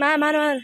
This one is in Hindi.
मार मार मार